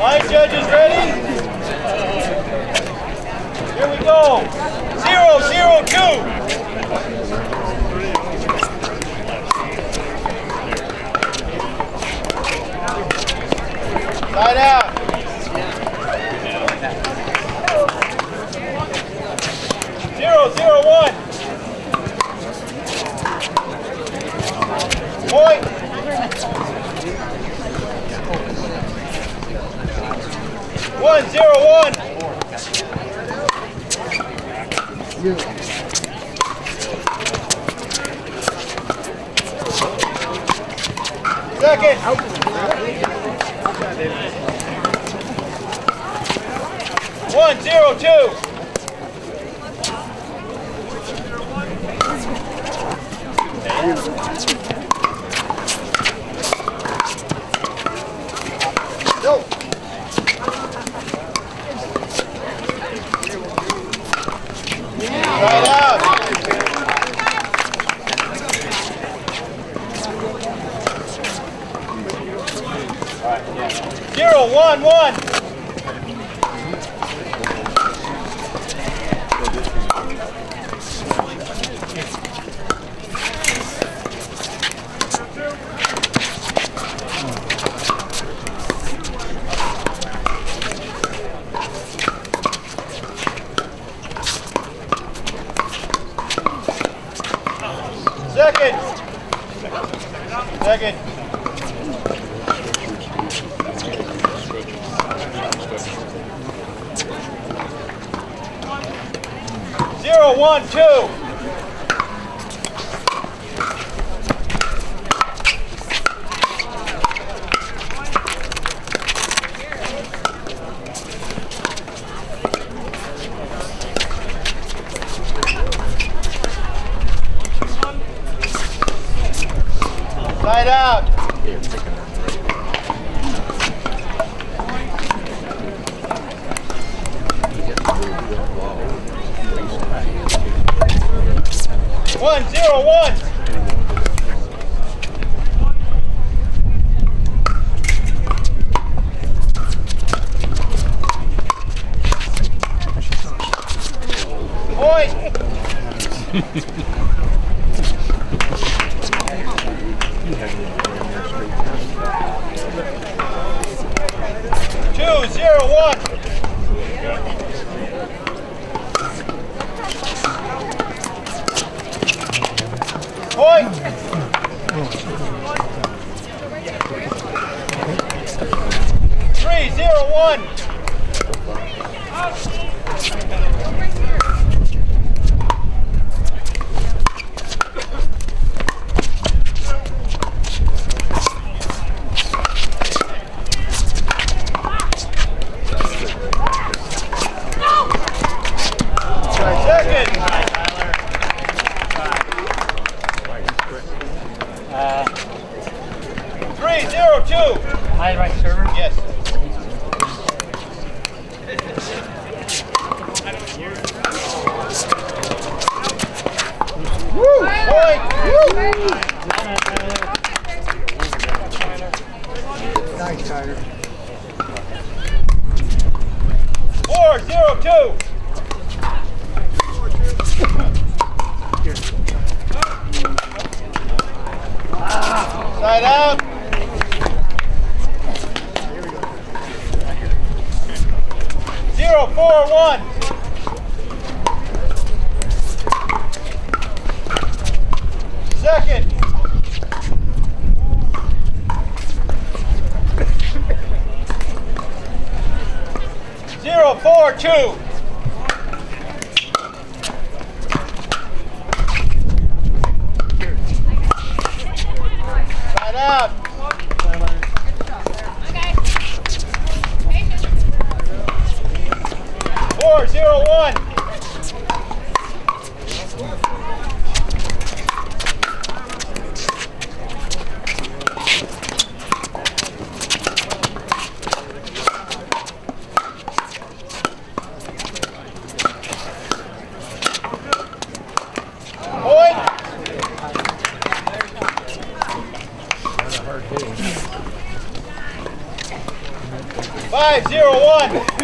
Line judges ready? Here we go. Zero, zero, two. Side out. Second. One, zero, two. One, zero, one. Boy! Five zero one.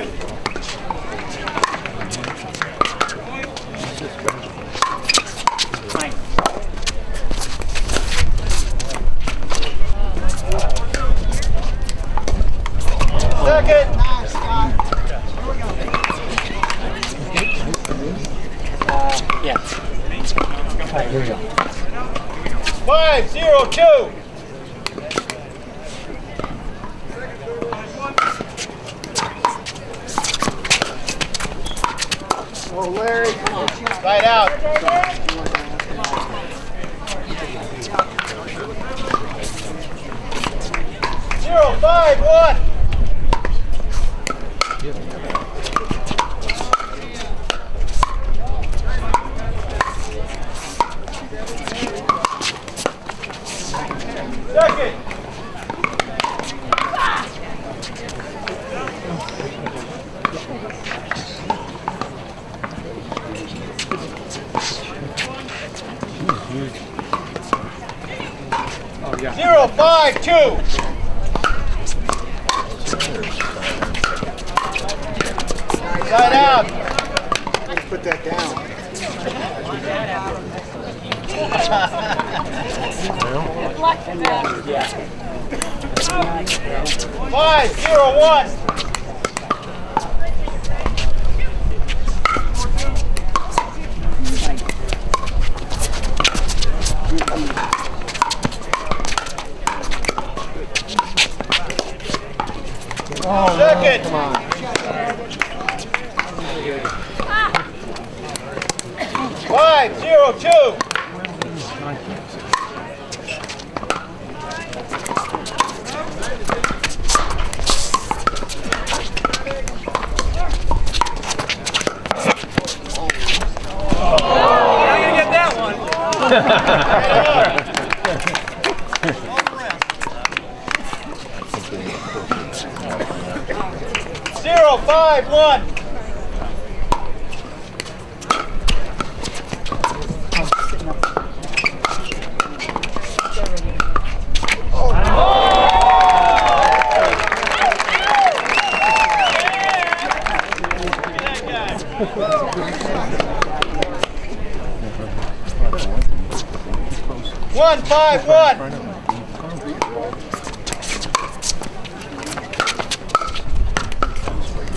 Five one.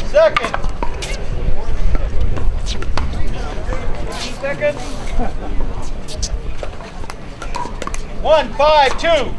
Second. Second. One five two.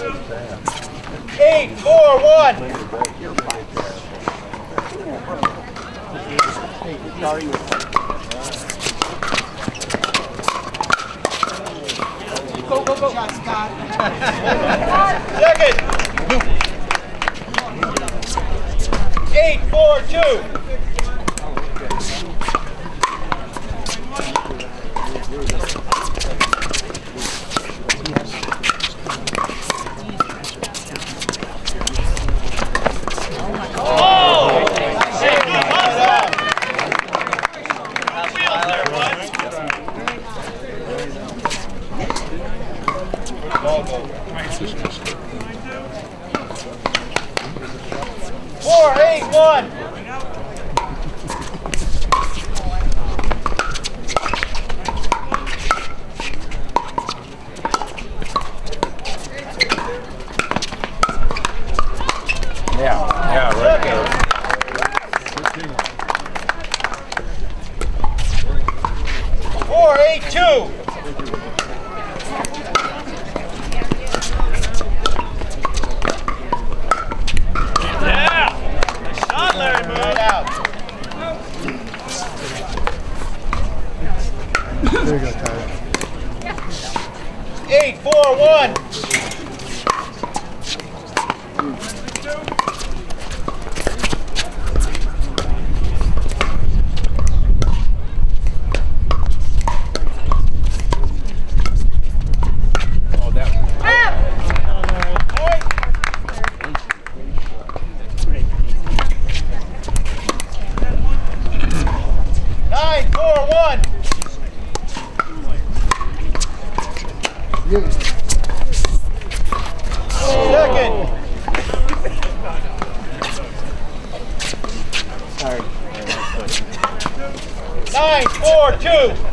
Eight, four, one. Second. Eight, four, two. Second. Sorry. Nine, four, two.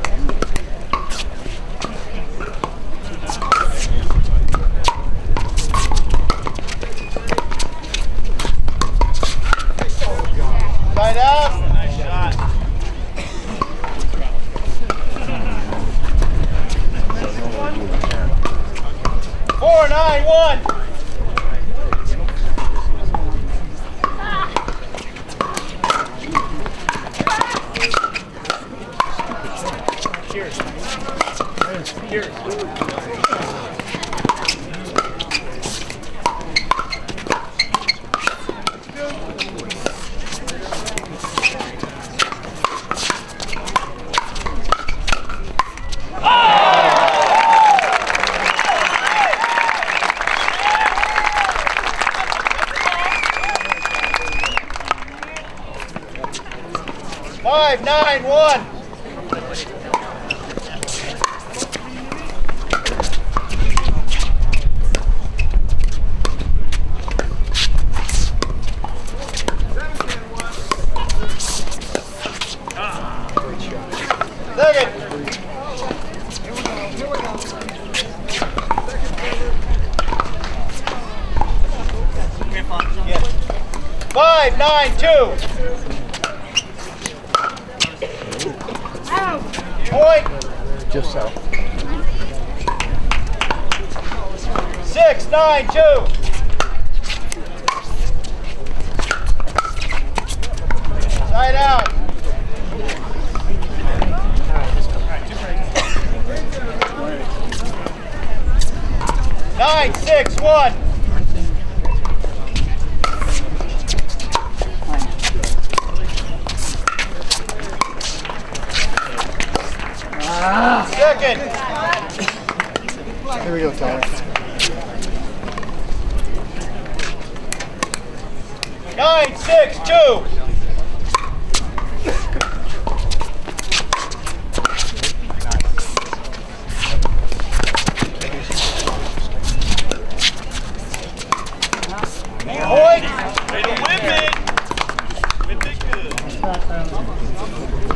Good.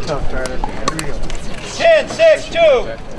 Tough, starter. Here we 10, 6, 2.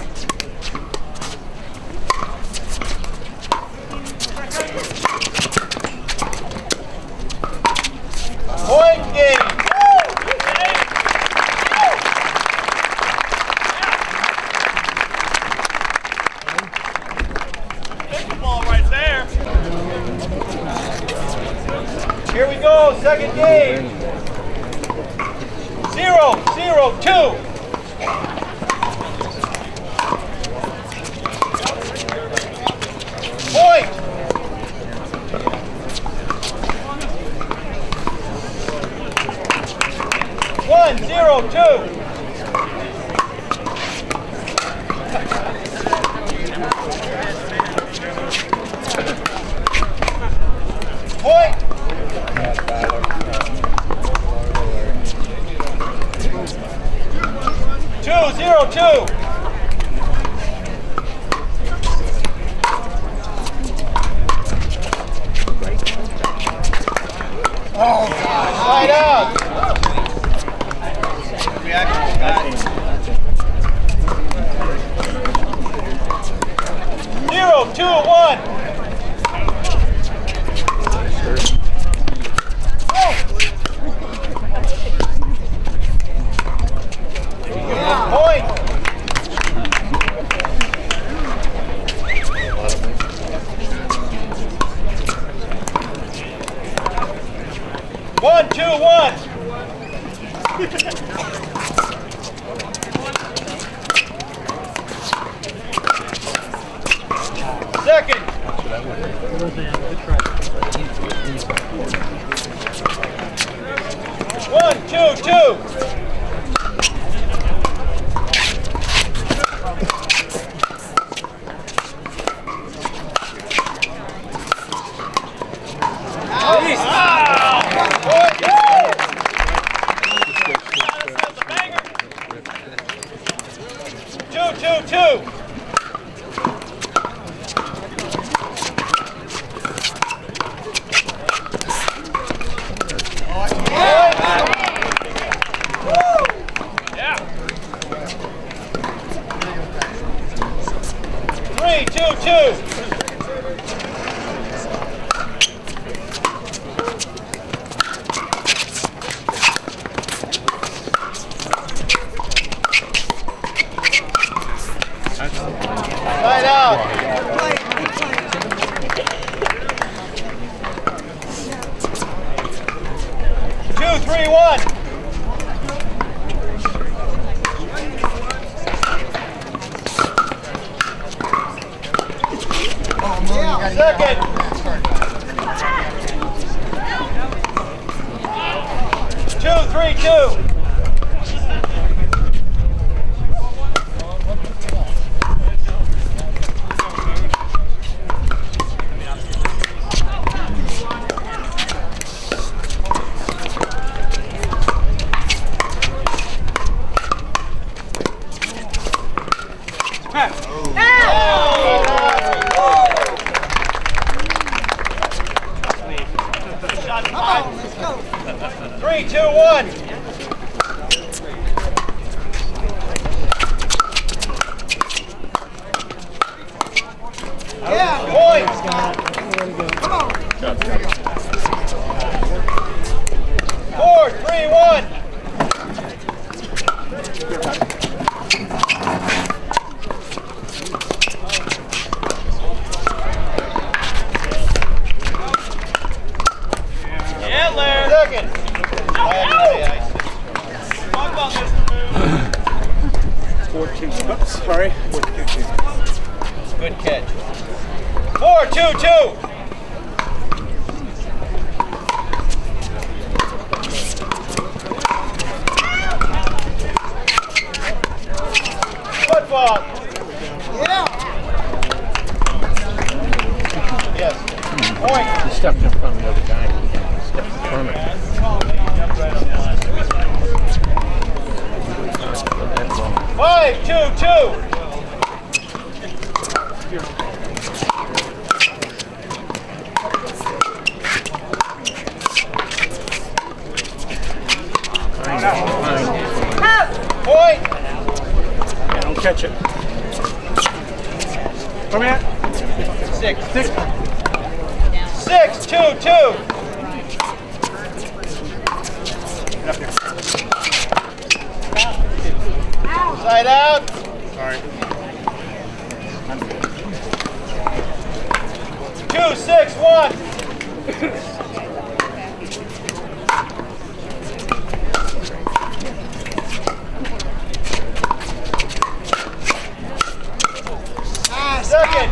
catch it. Come here. Six. Six. Six, two, two. Get up here. Side out. Sorry. Two, six, one. Second.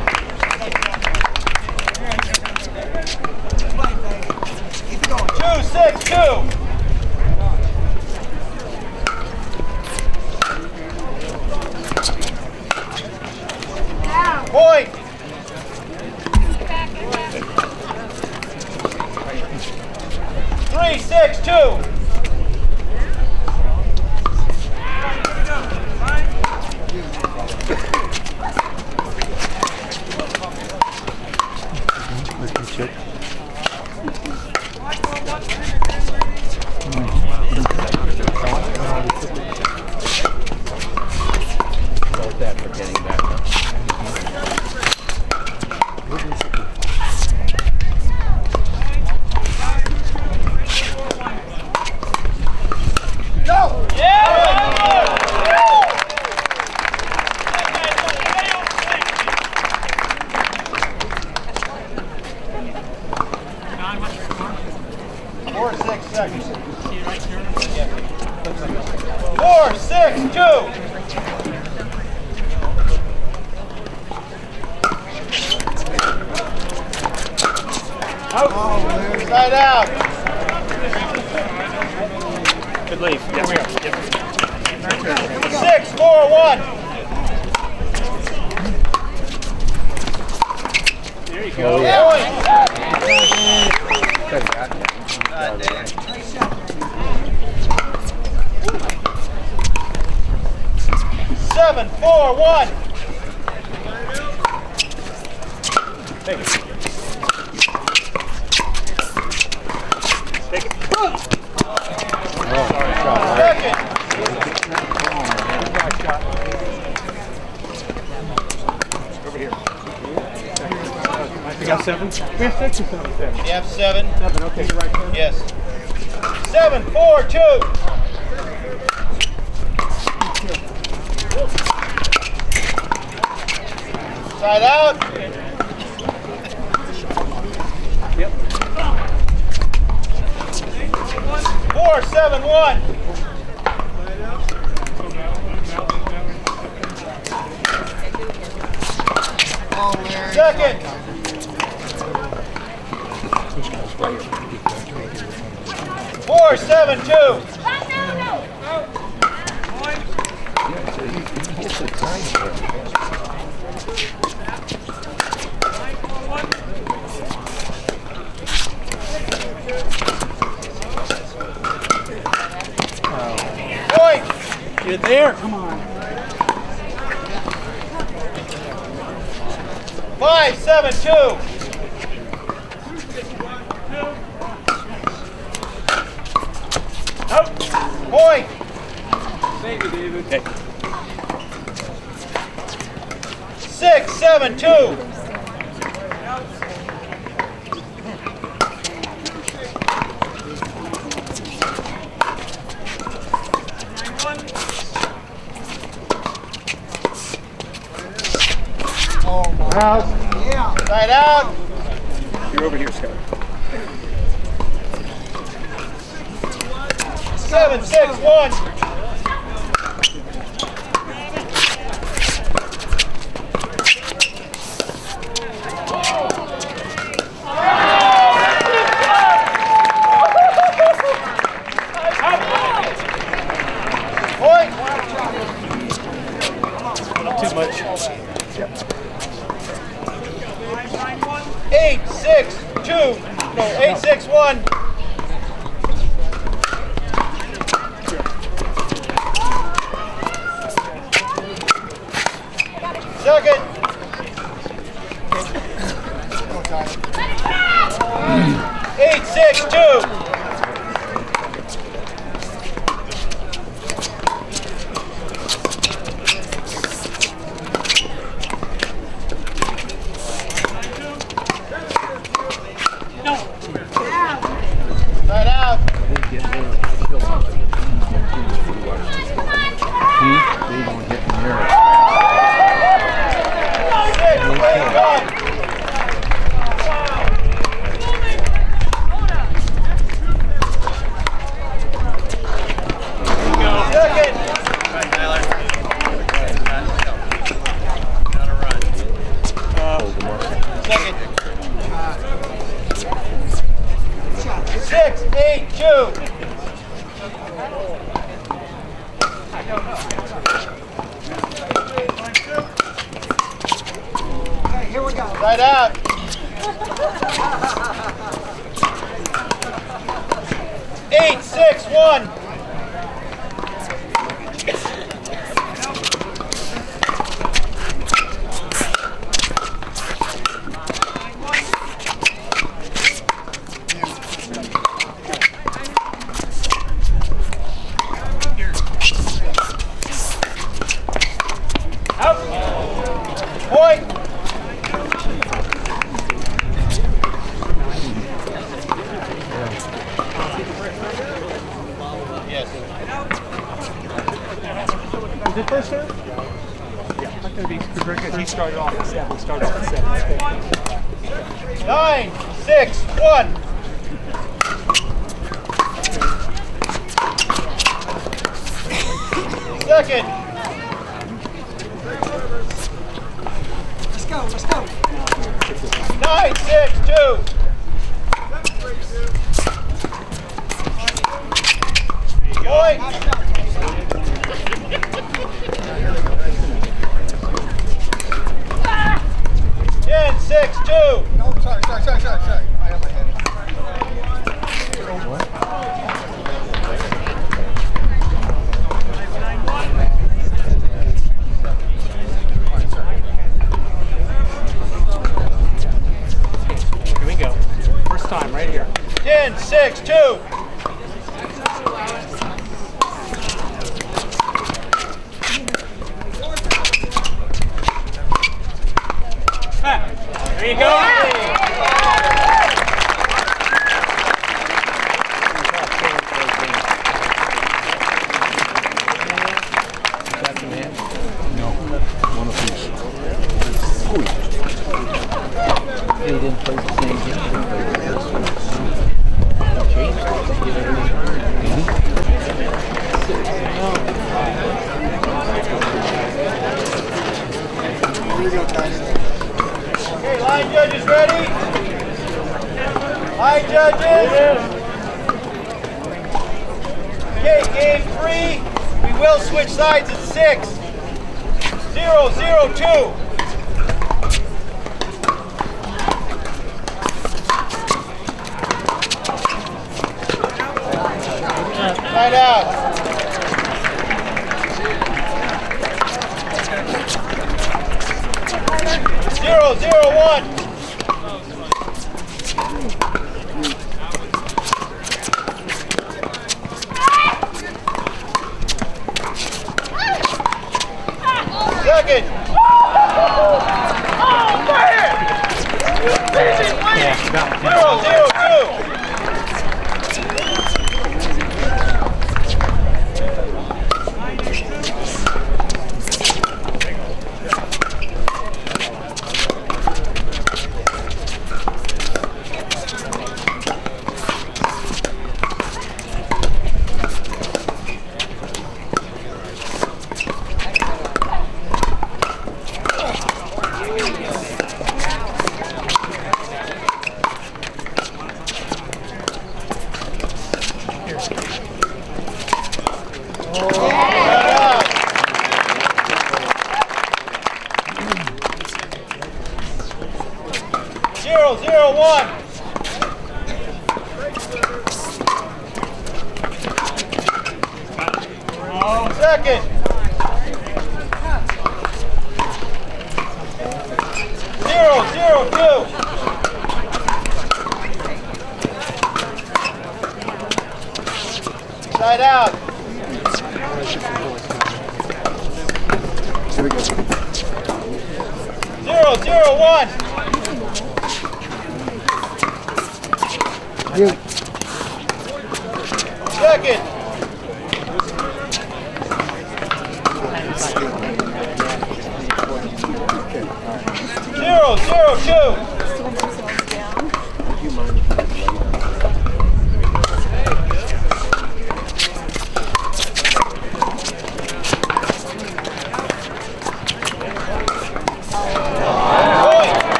Over here. We got seven? We have six or seven. Seven. You have seven? Seven, okay, you're right there. Yes. Seven, four, two. Side out. Yep. Four, seven, one. Second. Four, seven, two. Point. Get there, come on. Five, seven, two. Point. Thank you, David. Okay. Six, seven, two.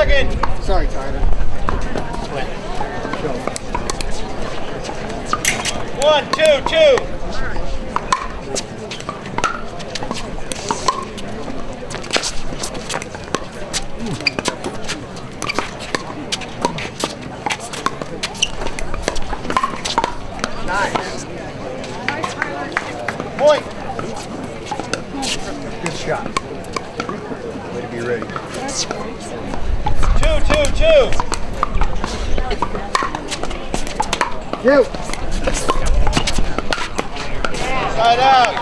Second. Sorry, Tyler. One, two, two. Nice. Point. Good shot. Way to be ready. Two, two, two. You. Side out.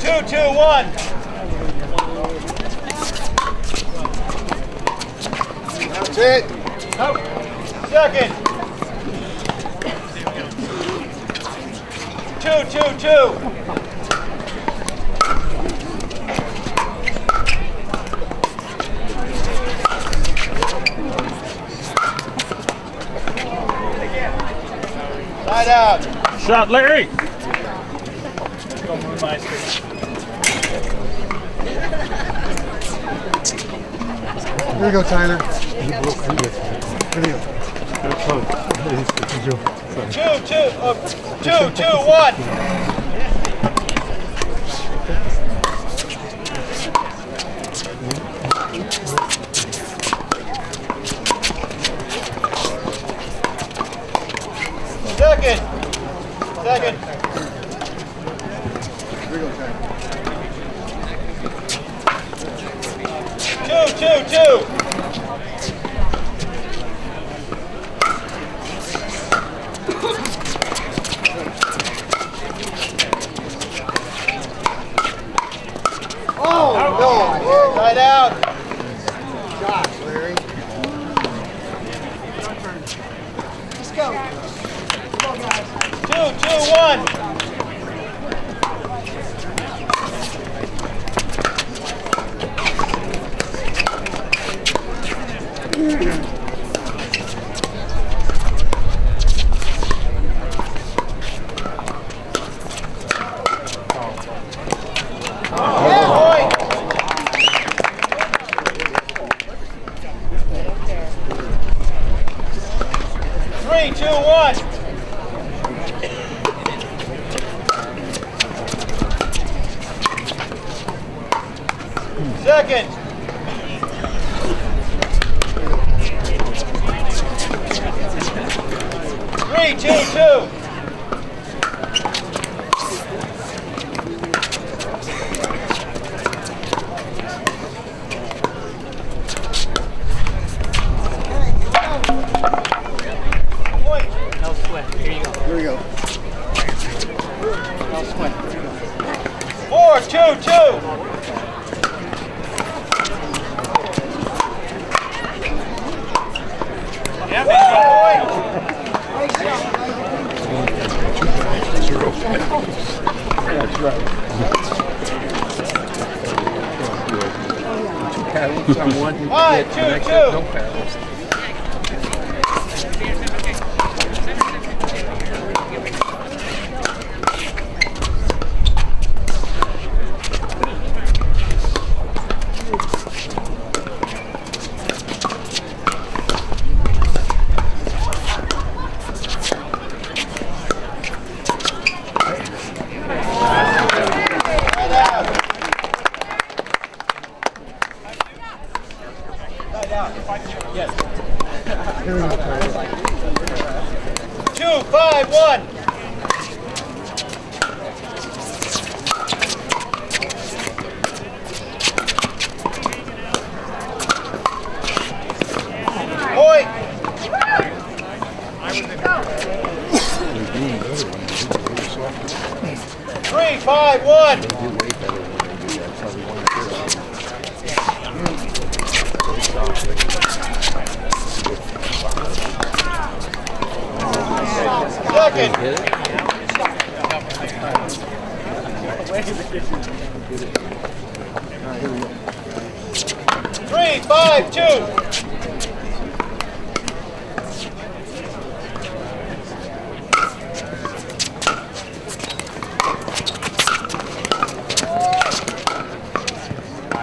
Two, two, one. That's it. Second. Two, two, two. Side Larry.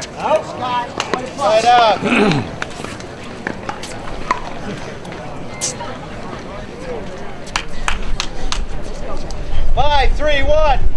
Side out. Five, three, one.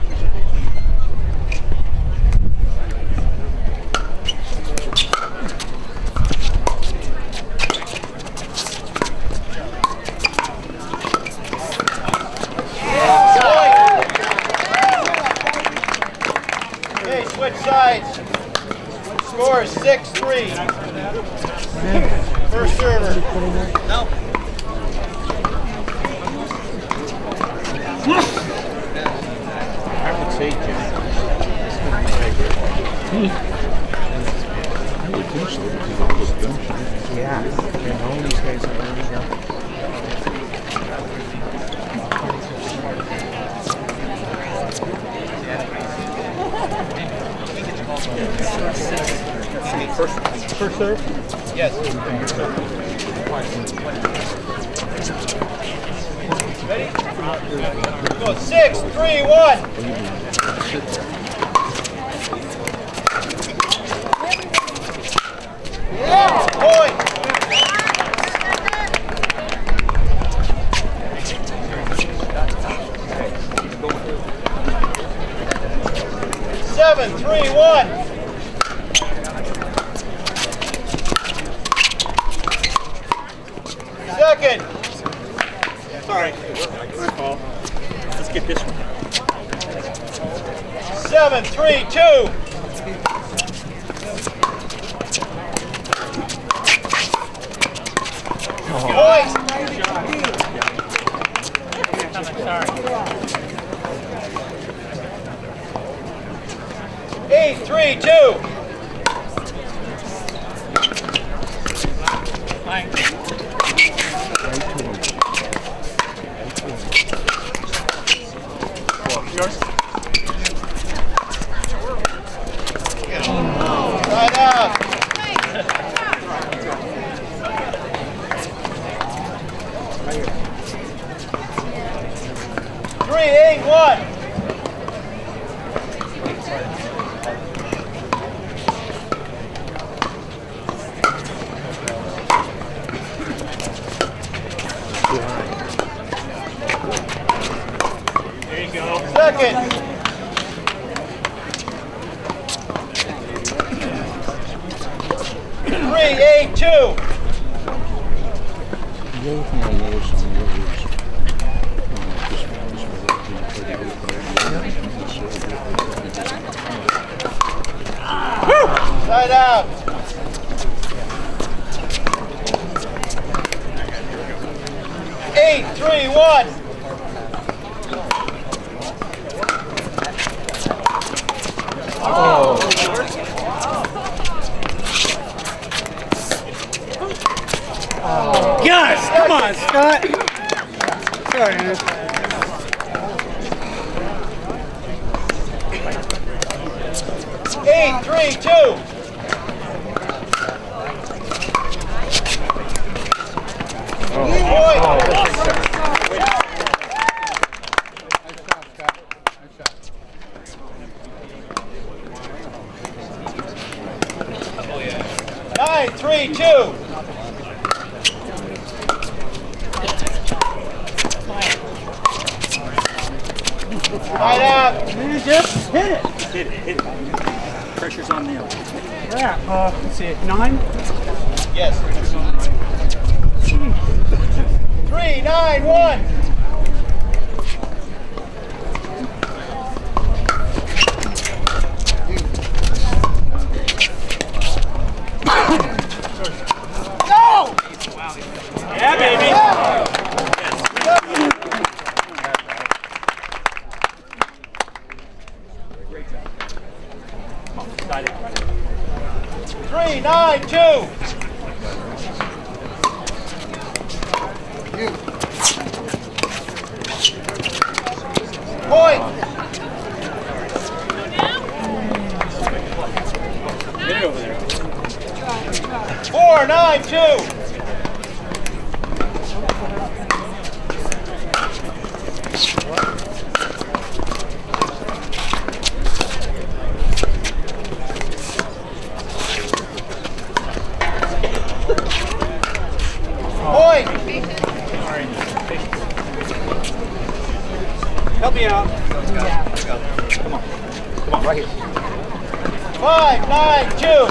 Second. Help me out. Let's go. Let's go. Come on. Come on, right here. Five, nine, two.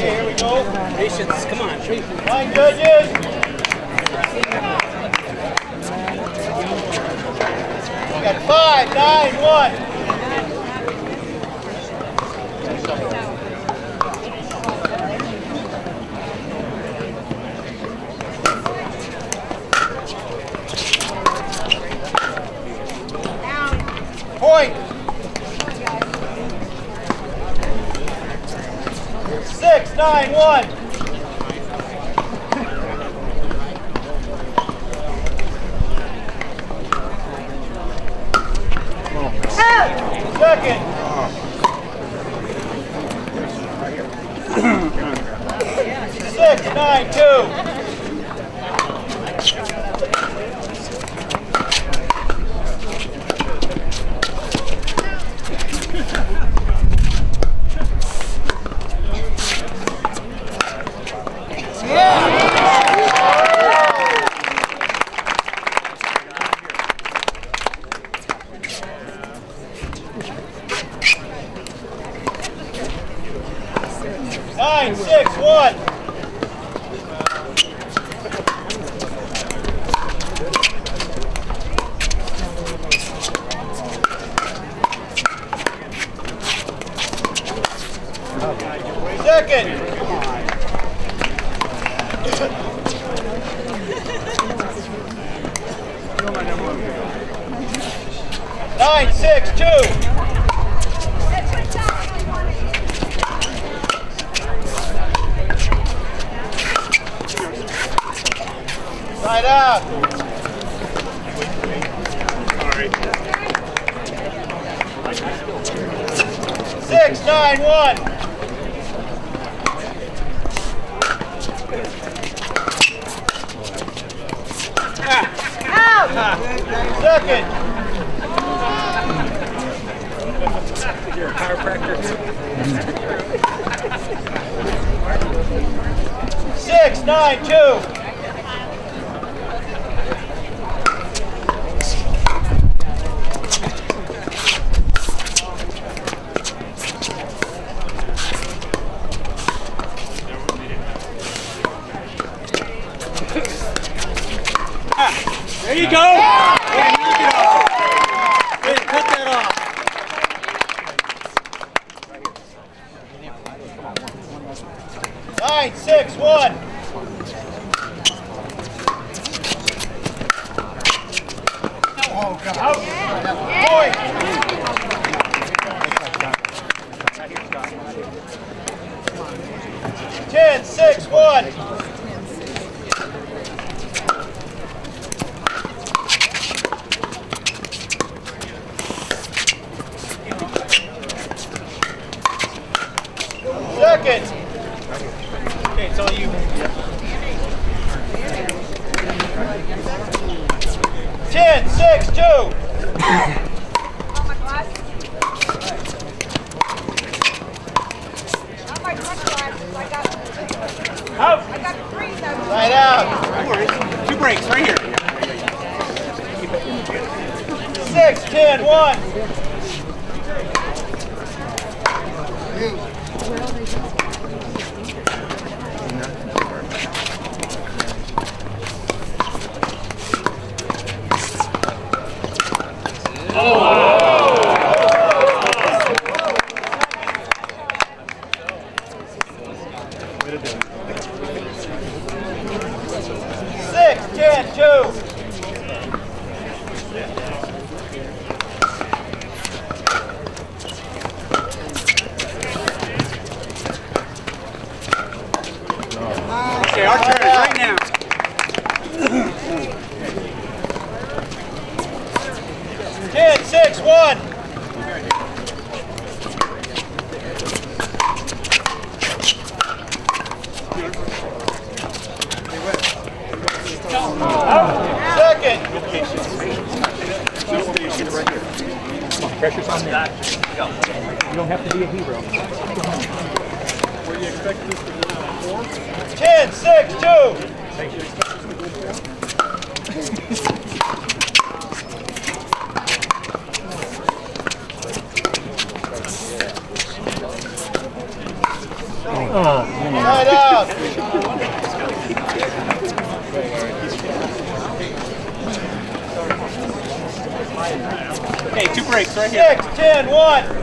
Okay, here we go. Patience, come on. Patience. Fine, judges. We got five, nine, one. nine, one. There you go. Yeah. two breaks right here. Six, ten, one.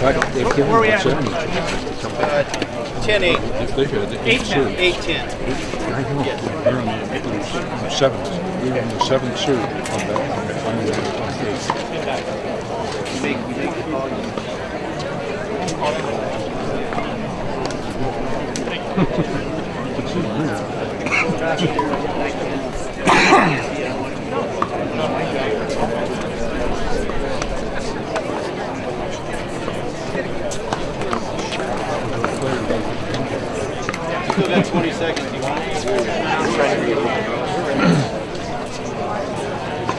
But they've given Where are we at? chances to come back. Ten, eight. If they Eight, eight ten. serves, Eight, ten. I know, they're on the eight- seventh. Were on the seventh serve on that, on the, on the, on the eighth. Still got twenty seconds. You want?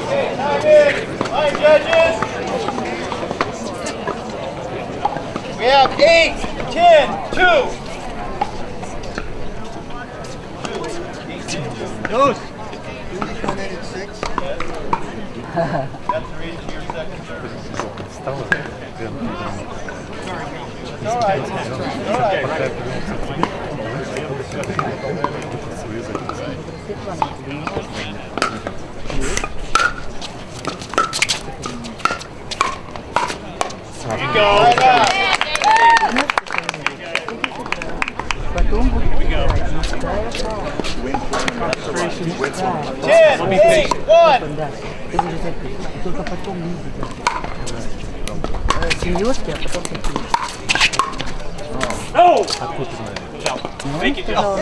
Okay, time in. Line judges. We have eight, ten, two. Deuce. That's the reason you're second serve. All right. All right. Серьезки, а потом такие. No. Thank you, Joe.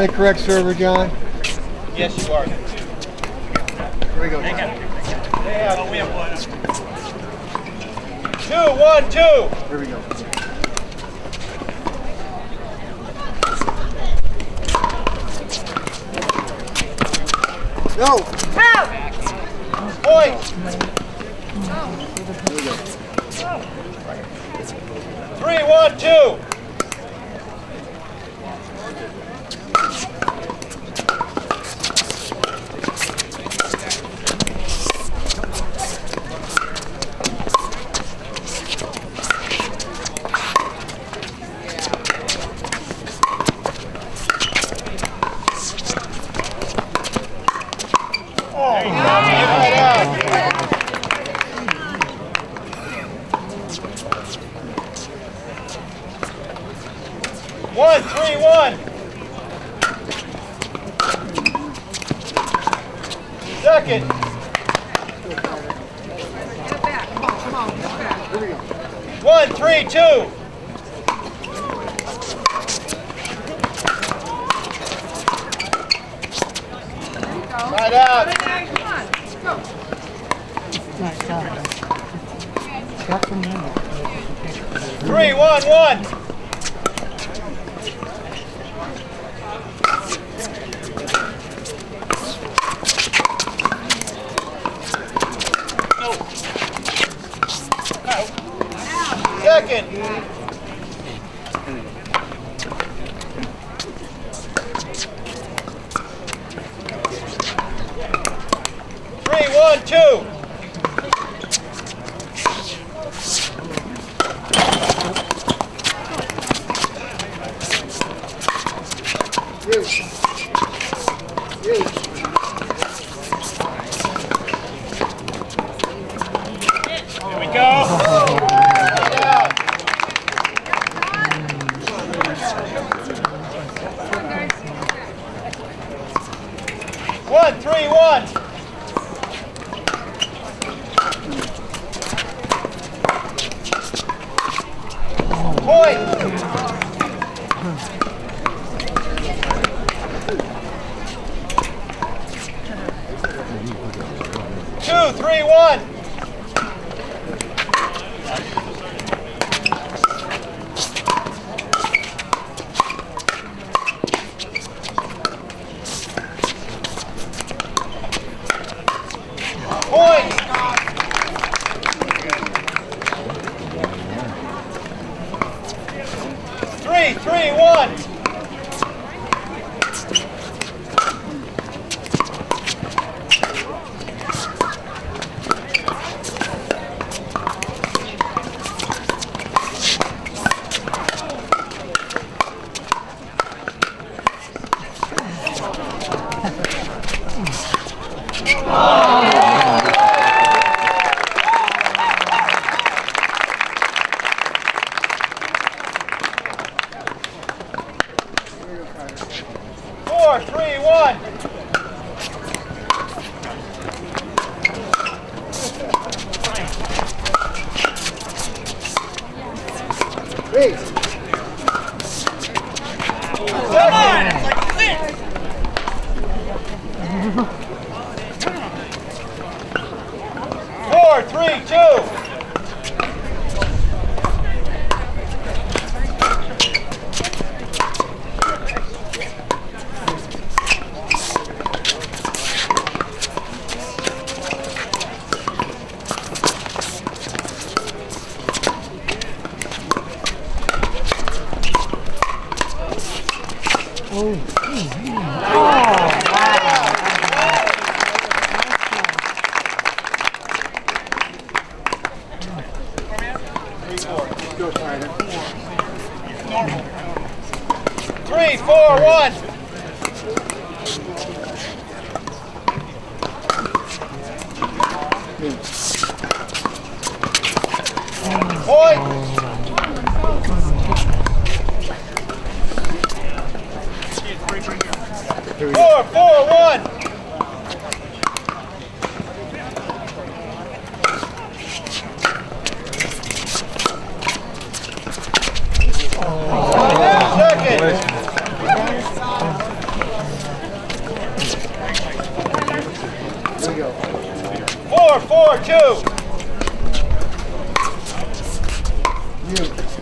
I the correct server, John? Yes, you are. Here we go, Two, one, two. Here we go. No. Out. Point. Here we go. Three, one, two. Point.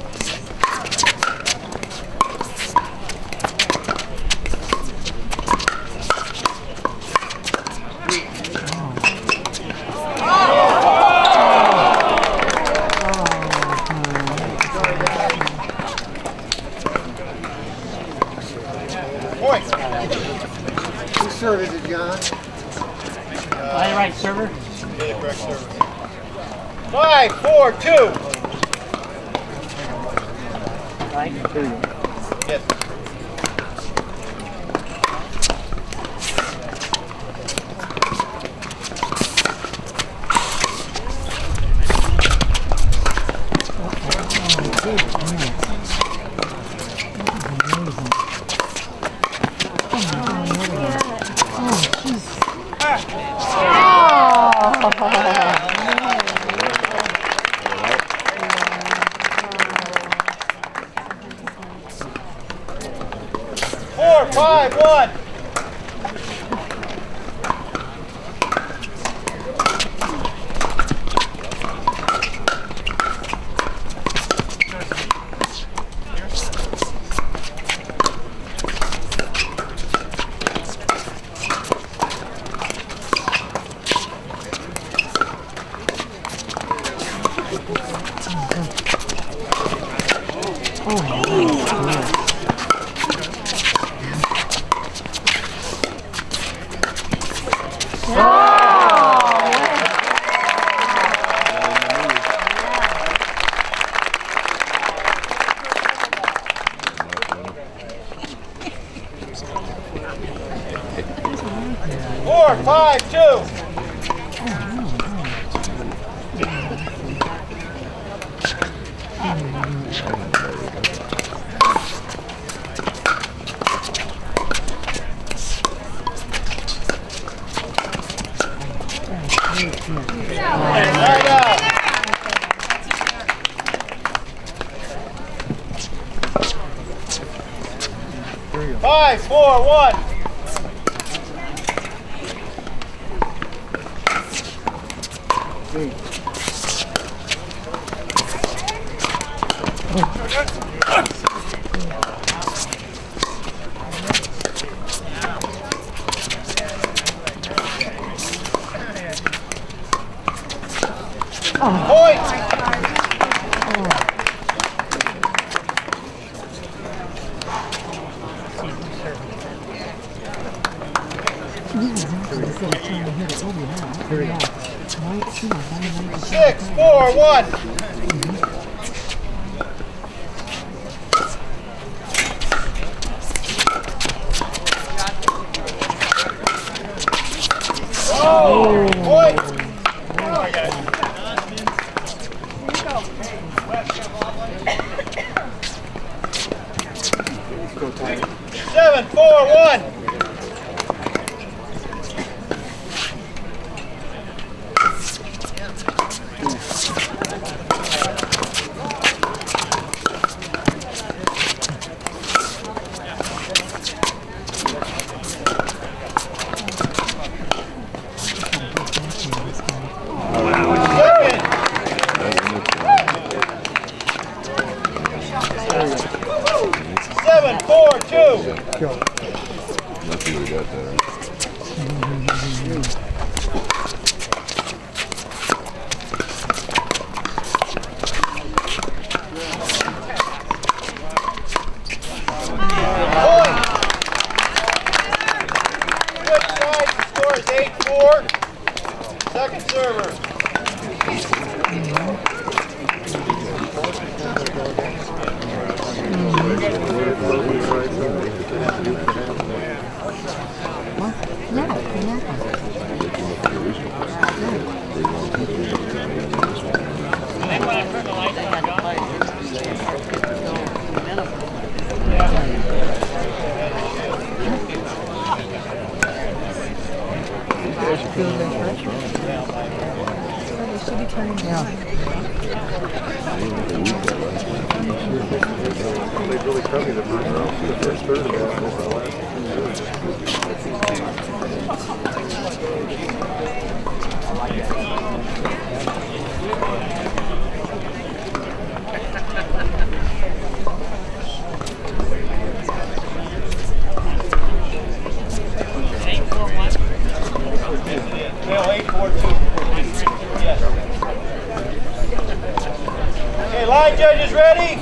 judges ready?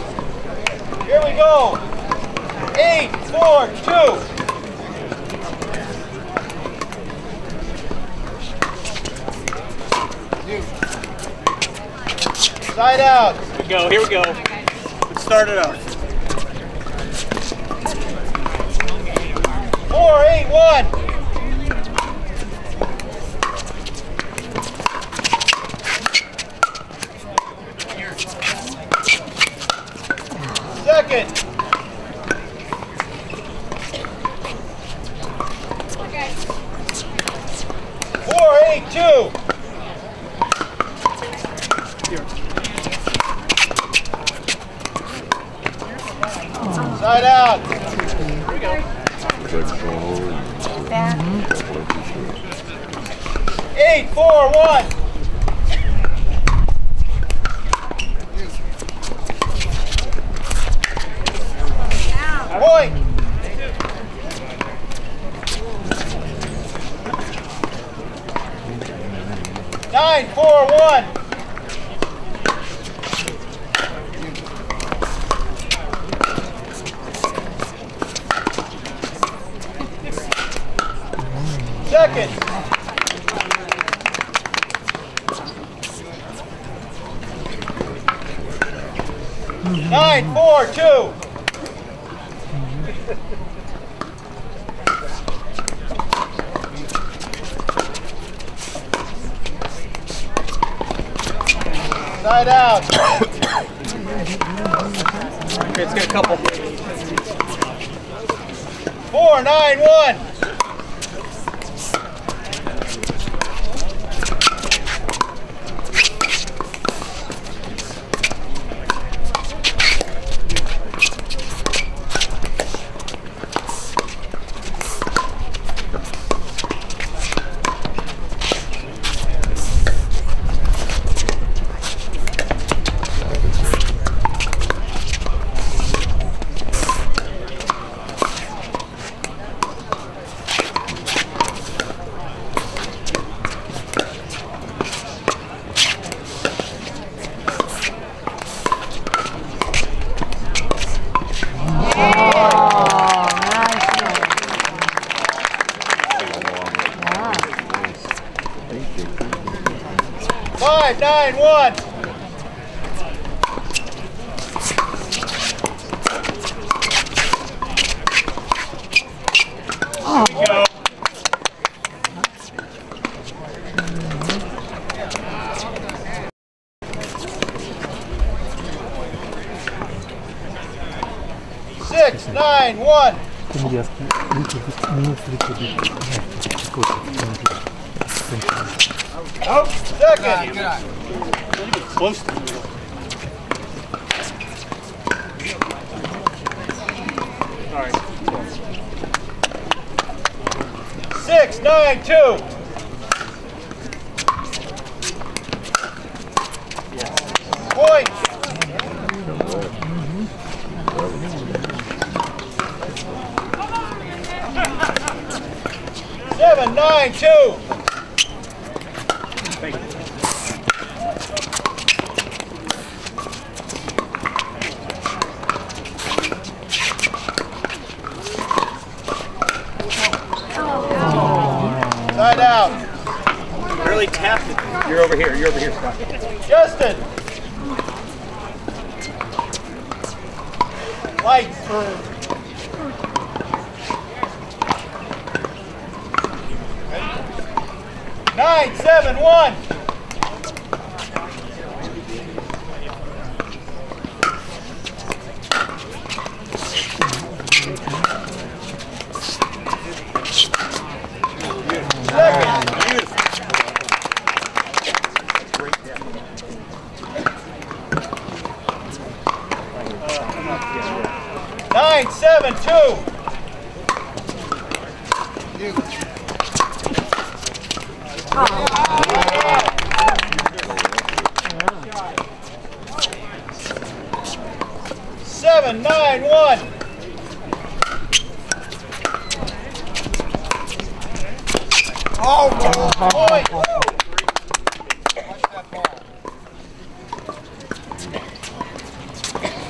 Here we go. Eight, four, two. Side out. Here we go, here we go. Let's start it up. Four, eight, one.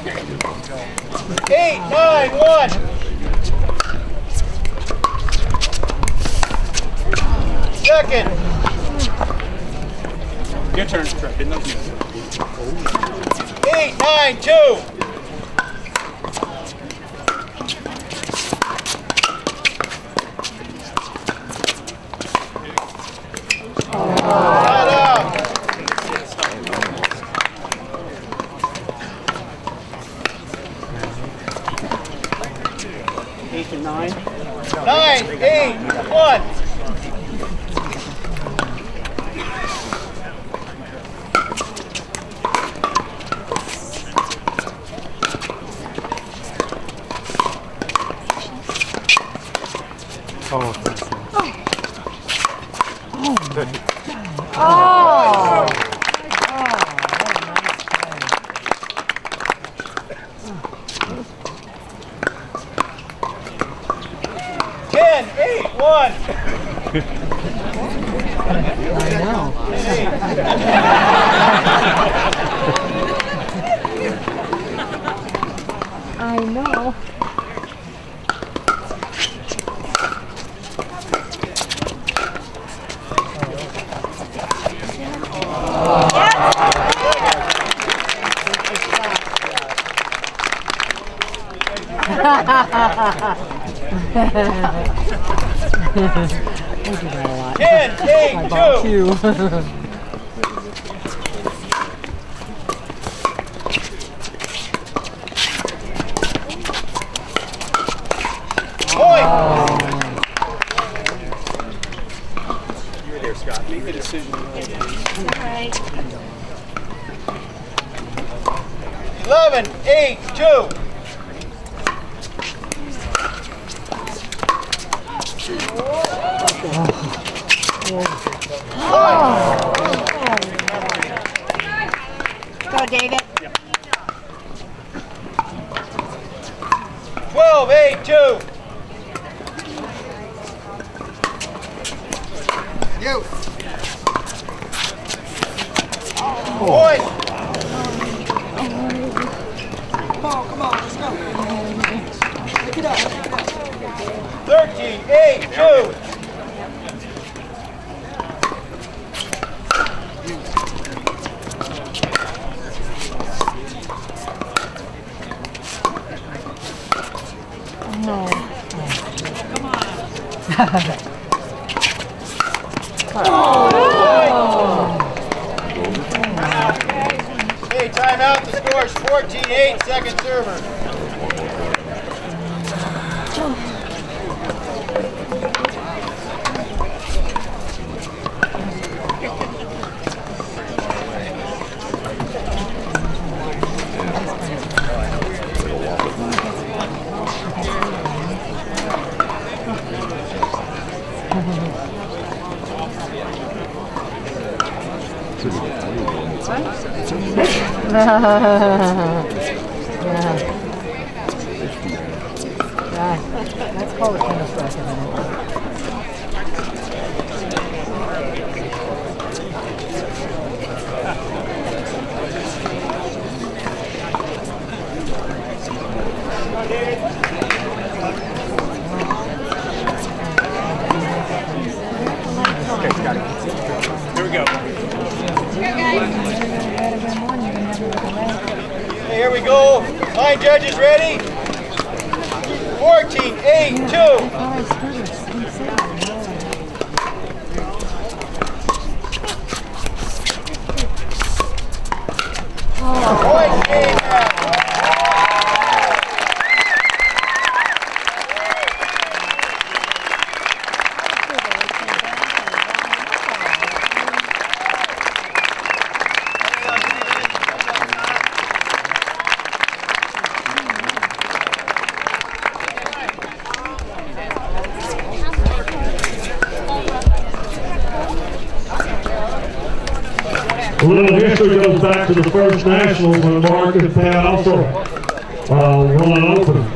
Eight, nine, one. Second. Your turn, Trip. Eight, nine, two. you. Come on, let's go. Pick it up. Pick it up. 13, 8, 2. No. Come on. Second server. Ha ha ha ha. to the first nationals, when Mark and Pat also uh, won an opener.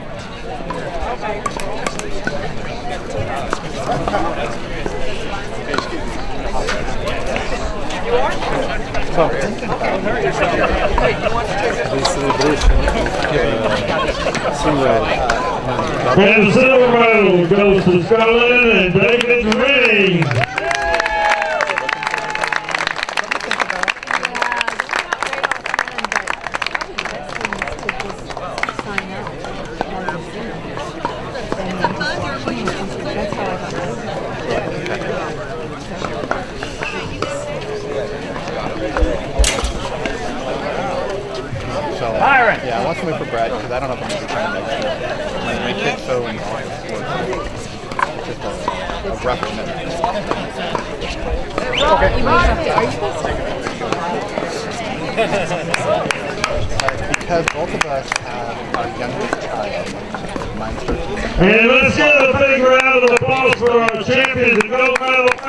And the silver medal goes to Scott Lennan and David Reed. because both of us have our youngest child. Mine's 13. And let's give a big round of applause for our champions and gold medal.